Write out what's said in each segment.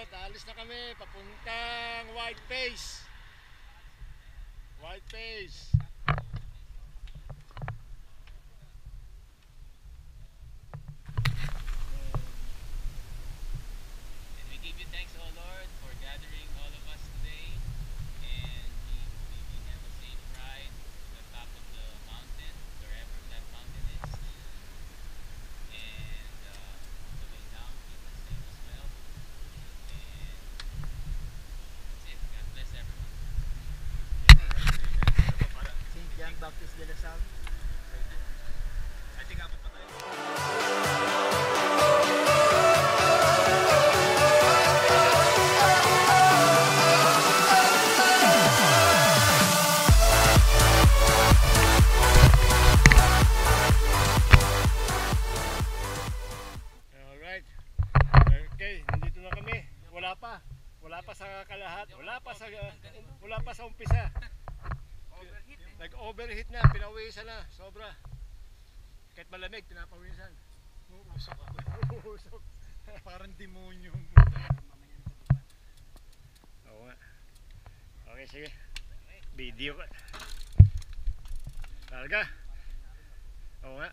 Salot, alis na kami papuntang White Face. White Face. Baptist de la Salle. I think. Wala pa. Wala pa sa kalahat. Wala pa sa wala pa sa umpisa. Nag-overheat na, pinawisan na, sobra. Kahit malamig, pinapawisan. Uusok ako. Uusok. Parang demonyo. Oo nga. Okay, sige. Video ka. Talaga? Oo nga.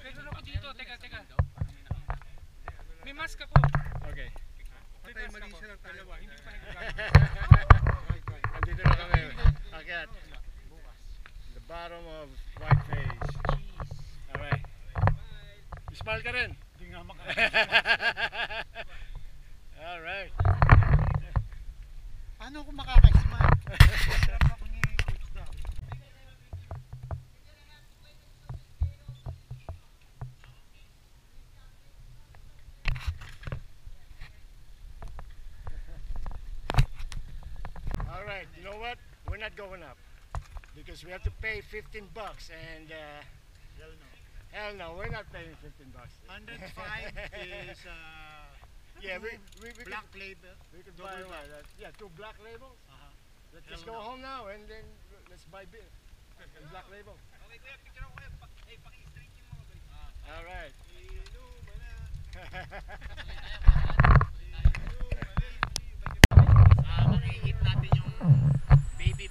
Meron ako dito, teka, teka. May mask ako. Okay. May mask ako. Dalawa, hindi pa nagagamit. Nandito na kami. Akyat. The bottom of White Face. Alright. Smile ka rin. Hindi nga maka... Alright. Paano ako makaka-smile? Alright. You know what? We're not going up. Because we have to pay 15 bucks and uh, Hell no. hell no, we're not paying 15 bucks. 105 is uh, Yeah, we, we, we black could, label. we could buy what? Uh, yeah, two black labels. Uh-huh. Let's go no. home now and then let's buy beer. And black label.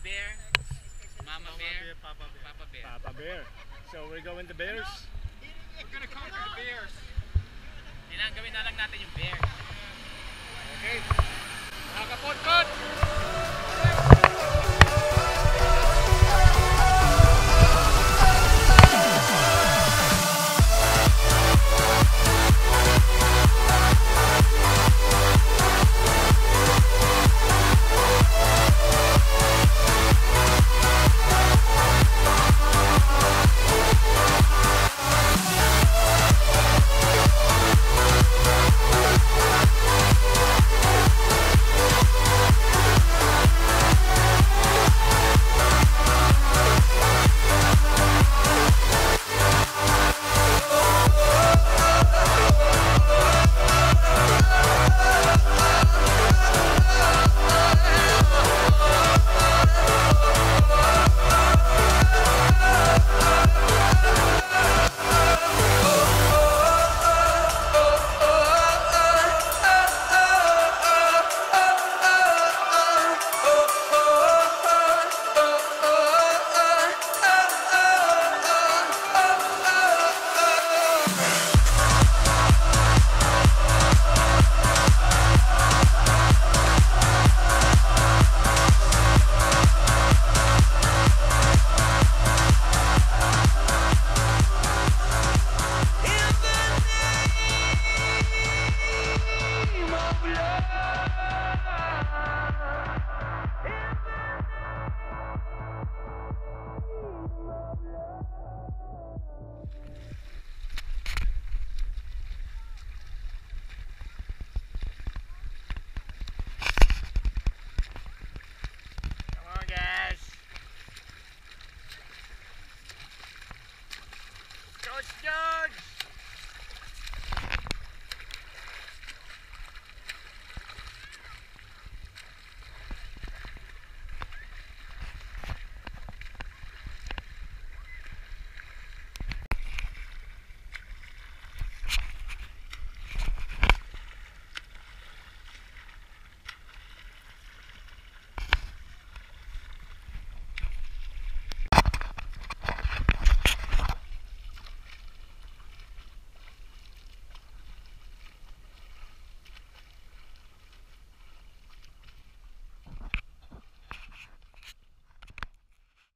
Bear, mama bear, Papa Bear. papa bear. Papa Bear. So we're going to Bears. We're gonna conquer the bears. Kailangan gawin na lang natin yung bear. Let's judge.